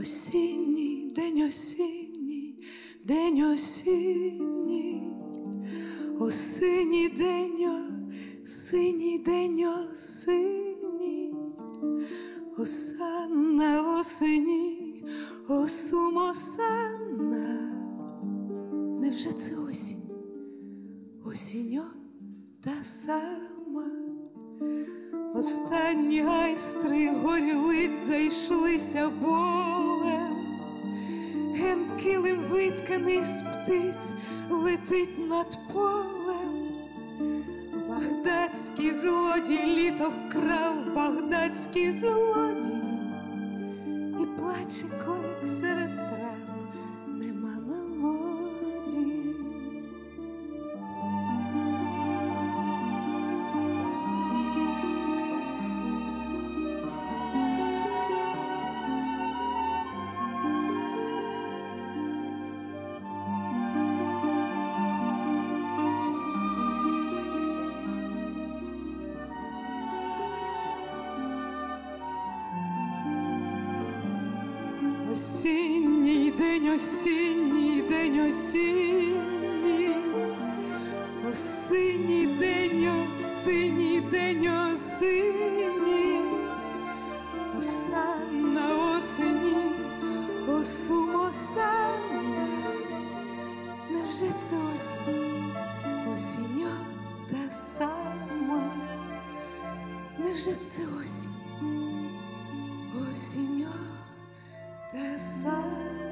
осінній, день осінній, осінній день, синій день осінній, осанна осені, осум осанна. Невже це осінь? Осінь та сама. Останні гайстри горілиць зайшлися ген килим витканий з птиць летить над полем. Багдадський злодій літо вкрав багдадський злодій, і плаче коник серед Осінній день, осінній день, осінній, осінній день, осінній день, осінній, осанна осені, осум осанна. Невже це осінь, осінь та сама? Невже це осінь, осінь та сама?